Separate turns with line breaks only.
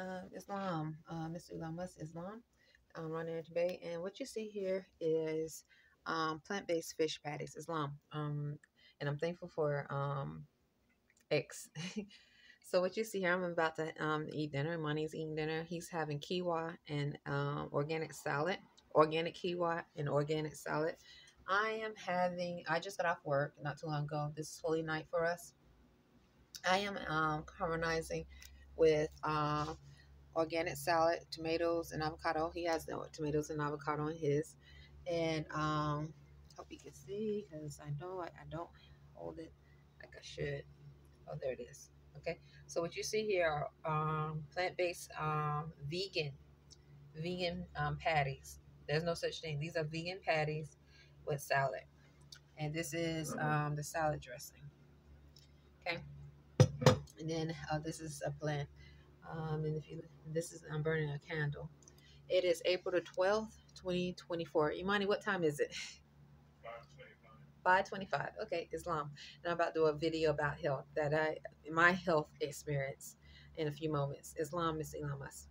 uh, Islam, uh, Mr. Ulamas Islam, um, running Bay. And what you see here is um, plant-based fish patties, Islam. Um, and I'm thankful for um, X. so what you see here, I'm about to um, eat dinner. Money's eating dinner. He's having quinoa and um, organic salad, organic quinoa and organic salad. I am having, I just got off work not too long ago. This is holy night for us. I am um, harmonizing with uh, organic salad, tomatoes, and avocado. He has the tomatoes and avocado in his. And um, hope you can see because I know I, I don't hold it like I should. Oh, there it is. Okay, so what you see here are um, plant-based um, vegan, vegan um, patties. There's no such thing. These are vegan patties with salad. And this is um, the salad dressing. Okay. And then uh, this is a blend. Um, and if you, this is, I'm burning a candle. It is April the 12th, 2024. Imani, what time is it? 525. Okay, Islam. And I'm about to do a video about health that I, my health experience in a few moments. Islam is Ilamas.